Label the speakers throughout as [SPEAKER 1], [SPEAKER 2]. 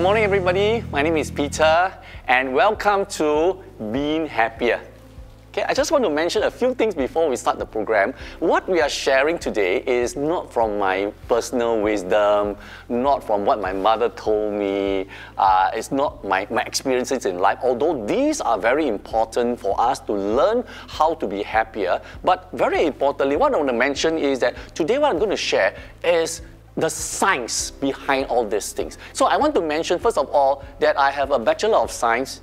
[SPEAKER 1] morning, everybody. My name is Peter, and welcome to Being Happier. Okay, I just want to mention a few things before we start the program. What we are sharing today is not from my personal wisdom, not from what my mother told me, uh, it's not my, my experiences in life, although these are very important for us to learn how to be happier. But very importantly, what I want to mention is that today what I'm going to share is the science behind all these things. So I want to mention, first of all, that I have a Bachelor of Science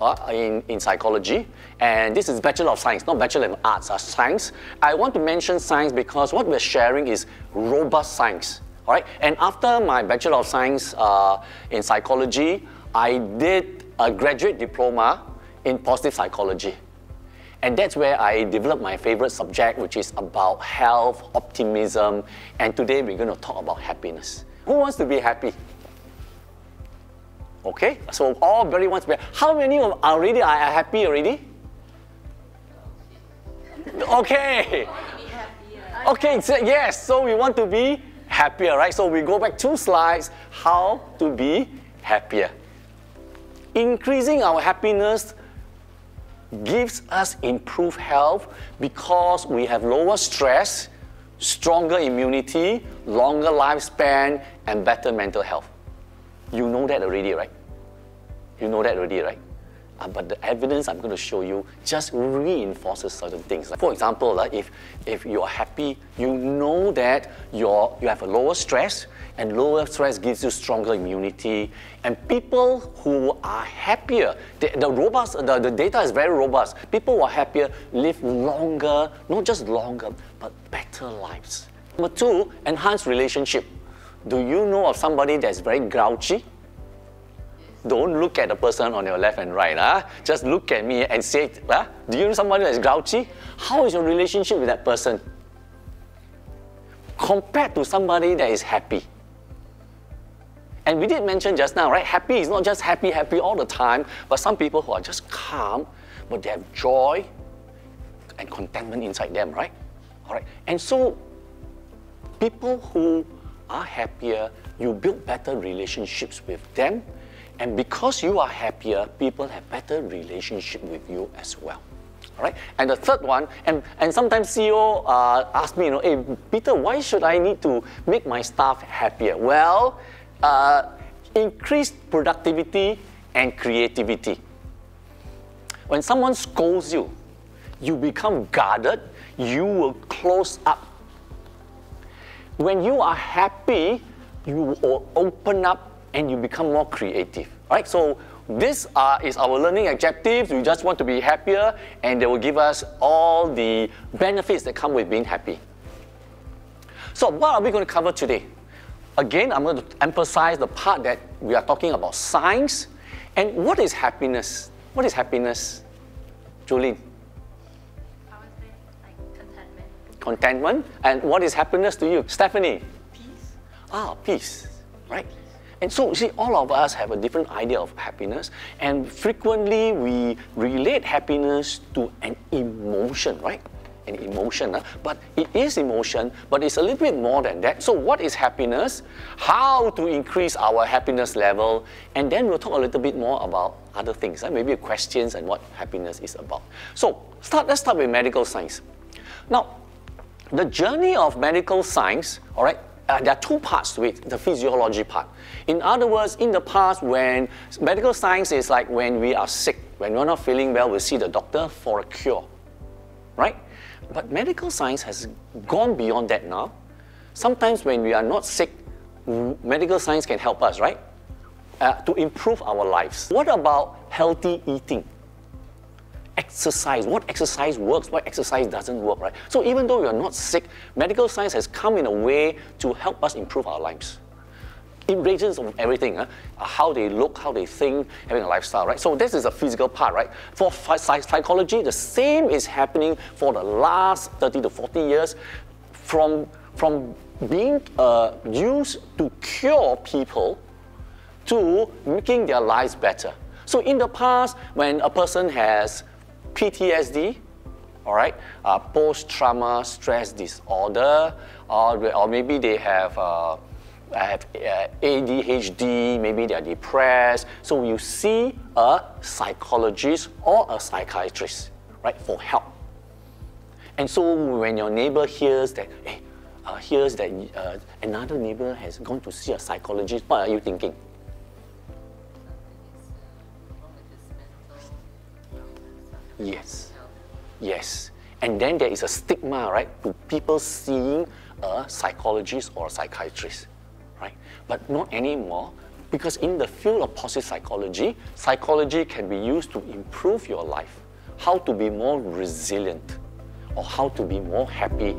[SPEAKER 1] uh, in, in psychology, and this is Bachelor of Science, not Bachelor in Arts, uh, science. I want to mention science because what we're sharing is robust science. All right, and after my Bachelor of Science uh, in psychology, I did a graduate diploma in positive psychology. And that's where I developed my favorite subject, which is about health, optimism, and today we're going to talk about happiness. Who wants to be happy? Okay, so all very wants to be. How many of already are happy already? Okay. Okay, so yes, so we want to be happier, right? So we go back two slides, how to be happier. Increasing our happiness gives us improved health because we have lower stress, stronger immunity, longer lifespan, and better mental health. You know that already, right? You know that already, right? Uh, but the evidence I'm going to show you just reinforces certain things. Like for example, like if, if you're happy, you know that you're, you have a lower stress, and lower stress gives you stronger immunity. And people who are happier, the, the robust, the, the data is very robust. People who are happier live longer, not just longer, but better lives. Number two, enhance relationship. Do you know of somebody that's very grouchy? Don't look at the person on your left and right. Huh? Just look at me and say, huh? Do you know somebody that's grouchy? How is your relationship with that person? Compared to somebody that is happy. And we did mention just now, right? Happy is not just happy, happy all the time, but some people who are just calm, but they have joy and contentment inside them, right? All right. And so, people who are happier, you build better relationships with them and because you are happier, people have better relationship with you as well. All right. And the third one, and, and sometimes CEO uh, ask me, you know, hey, Peter, why should I need to make my staff happier? Well, uh, increased productivity and creativity. When someone scolds you, you become guarded, you will close up. When you are happy, you will open up and you become more creative. Right? So this uh, is our learning objectives. We just want to be happier, and they will give us all the benefits that come with being happy. So what are we going to cover today? Again, I'm going to emphasize the part that we are talking about science. And what is happiness? What is happiness? Jolene?
[SPEAKER 2] I would say like contentment.
[SPEAKER 1] Contentment. And what is happiness to you? Stephanie?
[SPEAKER 2] Peace.
[SPEAKER 1] Ah, peace. Right? And so, see, all of us have a different idea of happiness, and frequently we relate happiness to an emotion, right? An emotion, huh? but it is emotion, but it's a little bit more than that. So, what is happiness? How to increase our happiness level, and then we'll talk a little bit more about other things, huh? maybe questions and what happiness is about. So, start, let's start with medical science. Now, the journey of medical science, all right, uh, there are two parts to it, the physiology part. In other words, in the past, when medical science is like when we are sick, when we're not feeling well, we see the doctor for a cure, right? But medical science has gone beyond that now. Sometimes when we are not sick, medical science can help us, right? Uh, to improve our lives. What about healthy eating? Exercise, what exercise works, what exercise doesn't work, right? So even though we are not sick, medical science has come in a way to help us improve our lives. It ranges of everything, huh? how they look, how they think, having a lifestyle, right? So this is a physical part, right? For psychology, the same is happening for the last 30 to 40 years from, from being uh, used to cure people to making their lives better. So in the past, when a person has PTSD, all right, uh, post-trauma stress disorder, or, or maybe they have uh, have uh, ADHD, maybe they are depressed. So you see a psychologist or a psychiatrist, right, for help. And so when your neighbor hears that, hey, uh, hears that uh, another neighbor has gone to see a psychologist, what are you thinking? Yes. Yes. And then there is a stigma, right, to people seeing a psychologist or a psychiatrist, right? But not anymore, because in the field of positive psychology, psychology can be used to improve your life, how to be more resilient, or how to be more happy.